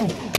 Oh.